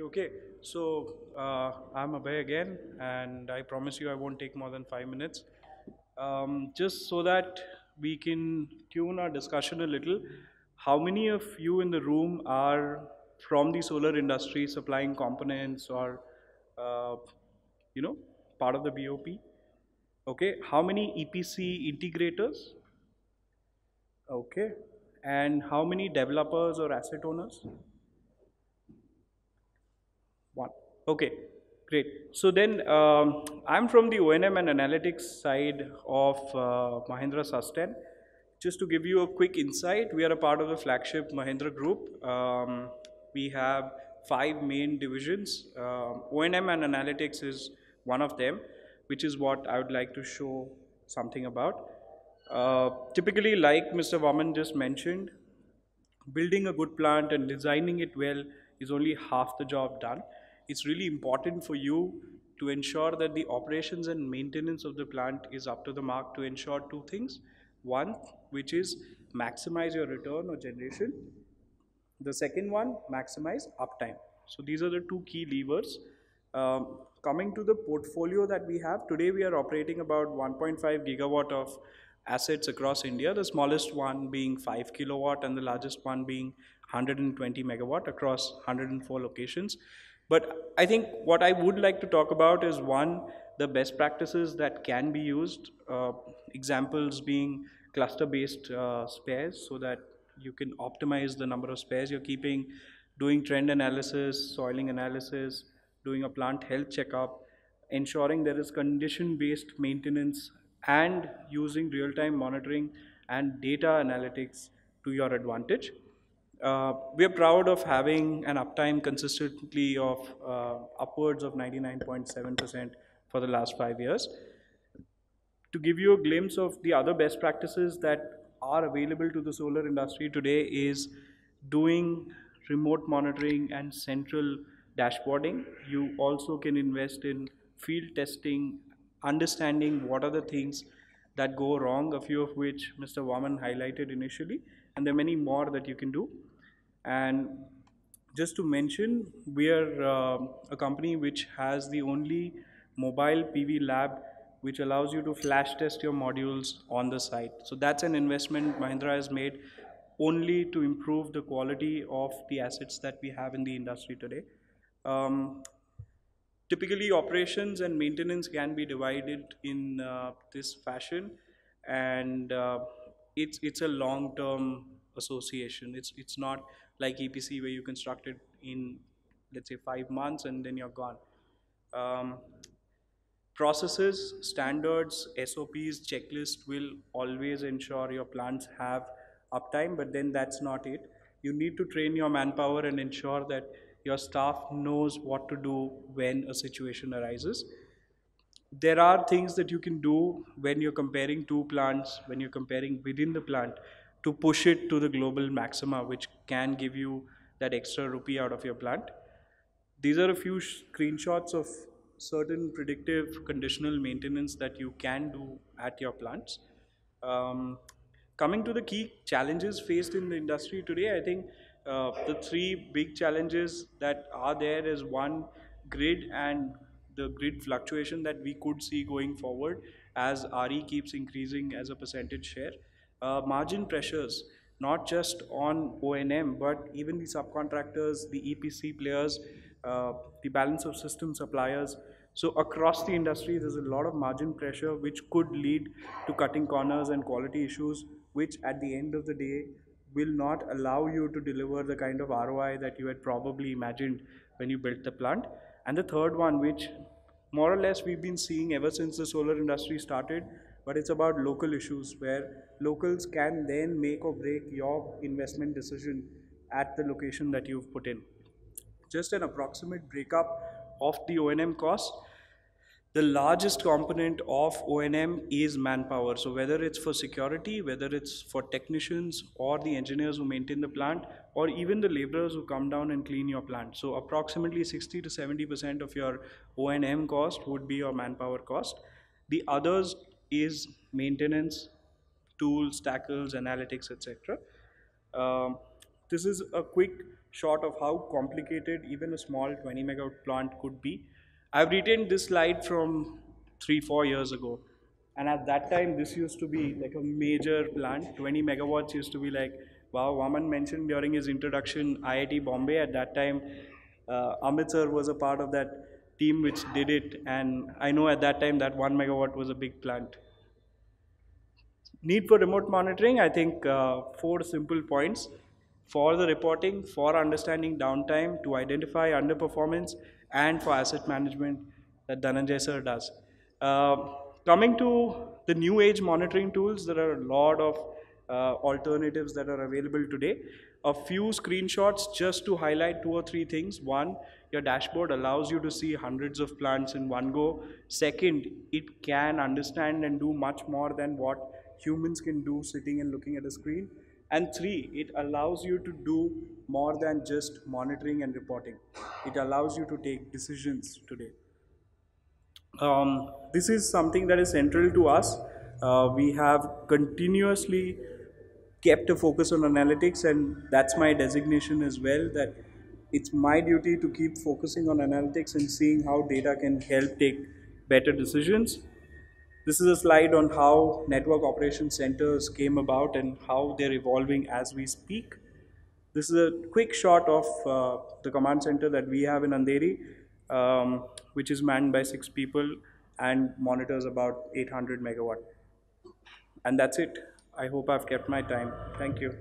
Okay. So uh, I'm Abhay again, and I promise you I won't take more than five minutes. Um, just so that we can tune our discussion a little, how many of you in the room are from the solar industry supplying components or, uh, you know, part of the BOP? Okay, how many EPC integrators? Okay, and how many developers or asset owners? One. Okay, great. So then um, I'm from the O&M and analytics side of uh, Mahindra Susten. Just to give you a quick insight, we are a part of the flagship Mahindra Group. Um, we have five main divisions. Um, and analytics is one of them, which is what I would like to show something about. Uh, typically, like Mr. Vaman just mentioned, building a good plant and designing it well is only half the job done. It's really important for you to ensure that the operations and maintenance of the plant is up to the mark to ensure two things. One, which is maximize your return or generation. The second one, maximize uptime. So these are the two key levers. Um, coming to the portfolio that we have, today we are operating about 1.5 gigawatt of assets across India, the smallest one being 5 kilowatt and the largest one being 120 megawatt across 104 locations. But I think what I would like to talk about is one, the best practices that can be used, uh, examples being cluster based uh, spares so that you can optimize the number of spares you're keeping, doing trend analysis, soiling analysis, doing a plant health checkup, ensuring there is condition based maintenance and using real time monitoring and data analytics to your advantage. Uh, we are proud of having an uptime consistently of uh, upwards of 99.7% for the last five years. To give you a glimpse of the other best practices that are available to the solar industry today is doing remote monitoring and central dashboarding. You also can invest in field testing understanding what are the things that go wrong, a few of which Mr. Waman highlighted initially, and there are many more that you can do. And just to mention, we are uh, a company which has the only mobile PV lab which allows you to flash test your modules on the site. So that's an investment Mahindra has made only to improve the quality of the assets that we have in the industry today. Um, Typically, operations and maintenance can be divided in uh, this fashion, and uh, it's it's a long-term association. It's it's not like EPC where you construct it in let's say five months and then you're gone. Um, processes, standards, SOPs, checklists will always ensure your plants have uptime, but then that's not it. You need to train your manpower and ensure that your staff knows what to do when a situation arises. There are things that you can do when you're comparing two plants, when you're comparing within the plant to push it to the global maxima, which can give you that extra rupee out of your plant. These are a few screenshots of certain predictive conditional maintenance that you can do at your plants. Um, coming to the key challenges faced in the industry today, I think uh, the three big challenges that are there is one grid and the grid fluctuation that we could see going forward as RE keeps increasing as a percentage share. Uh, margin pressures, not just on O&M, but even the subcontractors, the EPC players, uh, the balance of system suppliers. So across the industry, there's a lot of margin pressure which could lead to cutting corners and quality issues, which at the end of the day will not allow you to deliver the kind of ROI that you had probably imagined when you built the plant. And the third one, which more or less we've been seeing ever since the solar industry started, but it's about local issues where locals can then make or break your investment decision at the location that you've put in. Just an approximate breakup of the O&M cost the largest component of O&M is manpower. So whether it's for security, whether it's for technicians or the engineers who maintain the plant, or even the laborers who come down and clean your plant. So approximately 60 to 70% of your O&M cost would be your manpower cost. The others is maintenance, tools, tackles, analytics, etc. Um, this is a quick shot of how complicated even a small 20 megawatt plant could be. I've retained this slide from three, four years ago. And at that time, this used to be like a major plant. 20 megawatts used to be like, wow, Vaman mentioned during his introduction IIT Bombay. At that time, uh, Amit sir was a part of that team which did it. And I know at that time that one megawatt was a big plant. Need for remote monitoring, I think uh, four simple points for the reporting, for understanding downtime, to identify underperformance, and for asset management that Dhananjay sir does. Uh, coming to the new age monitoring tools, there are a lot of uh, alternatives that are available today. A few screenshots just to highlight two or three things. One, your dashboard allows you to see hundreds of plants in one go. Second, it can understand and do much more than what humans can do sitting and looking at a screen. And three, it allows you to do more than just monitoring and reporting. It allows you to take decisions today. Um, this is something that is central to us. Uh, we have continuously kept a focus on analytics, and that's my designation as well. That it's my duty to keep focusing on analytics and seeing how data can help take better decisions. This is a slide on how network operation centers came about and how they're evolving as we speak. This is a quick shot of uh, the command center that we have in Andheri, um, which is manned by six people and monitors about 800 megawatt. And that's it. I hope I've kept my time. Thank you.